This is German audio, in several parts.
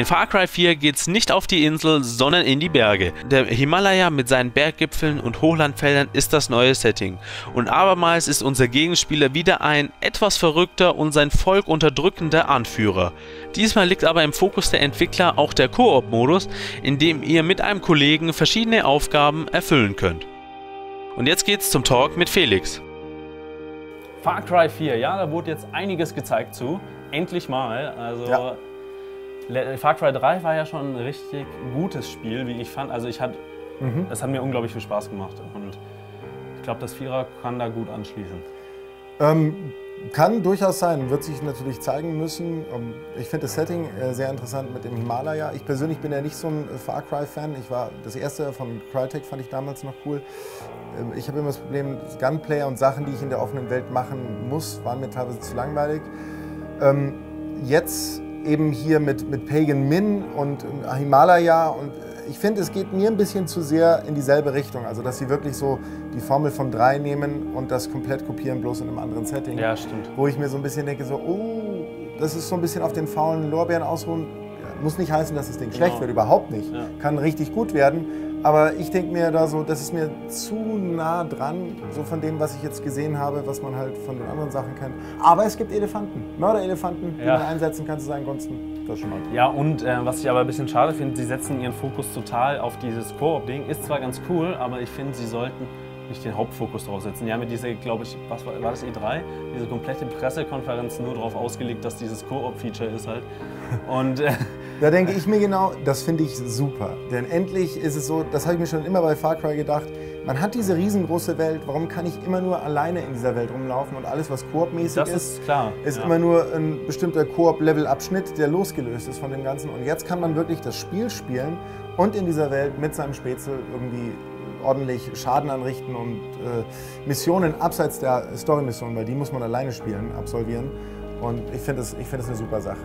In Far Cry 4 geht's nicht auf die Insel, sondern in die Berge. Der Himalaya mit seinen Berggipfeln und Hochlandfeldern ist das neue Setting. Und abermals ist unser Gegenspieler wieder ein etwas verrückter und sein Volk unterdrückender Anführer. Diesmal liegt aber im Fokus der Entwickler auch der Koop-Modus, in dem ihr mit einem Kollegen verschiedene Aufgaben erfüllen könnt. Und jetzt geht's zum Talk mit Felix. Far Cry 4, ja, da wurde jetzt einiges gezeigt zu. Endlich mal. Also Ja. Far Cry 3 war ja schon ein richtig gutes Spiel, wie ich fand. Also ich hat, Mhm. es hat mir unglaublich viel Spaß gemacht. Und ich glaube, das Vierer kann da gut anschließen. Ähm, kann durchaus sein, wird sich natürlich zeigen müssen. Ähm, Ich finde das Setting äh, sehr interessant mit dem Himalaya. Ich persönlich bin ja nicht so ein äh, Far Cry-Fan. Ich war das erste von Crytek fand ich damals noch cool. Ähm, Ich habe immer das Problem, Gunplay und Sachen, die ich in der offenen Welt machen muss, waren mir teilweise zu langweilig. Ähm, jetzt eben hier mit, mit Pagan Min und Himalaya und ich finde, es geht mir ein bisschen zu sehr in dieselbe Richtung. Also, dass sie wirklich so die Formel von drei nehmen und das komplett kopieren, bloß in einem anderen Setting. Ja, stimmt. Wo ich mir so ein bisschen denke, so, oh, das ist so ein bisschen auf den faulen Lorbeeren ausruhen. Muss nicht heißen, dass das Ding schlecht Genau. wird, überhaupt nicht. Ja. Kann richtig gut werden. Aber ich denke mir da so, das ist mir zu nah dran, so von dem, was ich jetzt gesehen habe, was man halt von den anderen Sachen kennt. Aber es gibt Elefanten, Mörderelefanten, die Ja. man einsetzen kann zu seinen Gunsten. Das ist schon mal. Ja, und äh, was ich aber ein bisschen schade finde, sie setzen ihren Fokus total auf dieses Koop-Ding. Ist zwar ganz cool, aber ich finde, sie sollten nicht den Hauptfokus drauf setzen. Die haben ja diese, glaube ich, was war, war das E3? Diese komplette Pressekonferenz nur darauf ausgelegt, dass dieses Koop-Feature ist halt. Und äh, Da denke ich mir genau, das finde ich super. Denn endlich ist es so, das habe ich mir schon immer bei Far Cry gedacht, man hat diese riesengroße Welt, warum kann ich immer nur alleine in dieser Welt rumlaufen und alles, was Koop-mäßig ist, ist klar. ist ja. immer nur ein bestimmter Koop-Level-Abschnitt, der losgelöst ist von dem Ganzen. Und jetzt kann man wirklich das Spiel spielen und in dieser Welt mit seinem Spätzle irgendwie ordentlich Schaden anrichten und äh, Missionen abseits der Story-Mission, weil die muss man alleine spielen, absolvieren. Und ich finde das, ich finde das eine super Sache.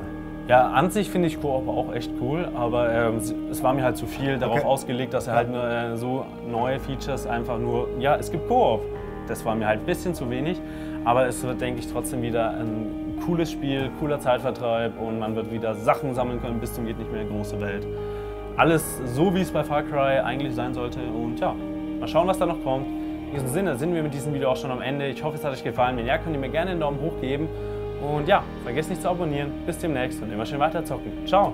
Ja, an sich finde ich Koop auch echt cool, aber ähm, es war mir halt zu viel darauf Okay. ausgelegt, dass er halt nur, äh, so neue Features einfach nur, ja, es gibt Koop. Das war mir halt ein bisschen zu wenig, aber es wird, denke ich, trotzdem wieder ein cooles Spiel, cooler Zeitvertreib und man wird wieder Sachen sammeln können bis zum geht nicht mehr große Welt. Alles so, wie es bei Far Cry eigentlich sein sollte und ja, mal schauen, was da noch kommt. In diesem Sinne sind wir mit diesem Video auch schon am Ende. Ich hoffe, es hat euch gefallen. Wenn ja, könnt ihr mir gerne einen Daumen hoch geben. Und ja, vergesst nicht zu abonnieren. Bis demnächst und immer schön weiter zocken. Ciao!